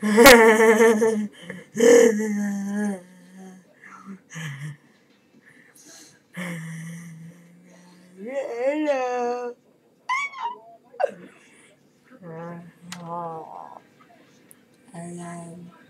Hello. Ayan.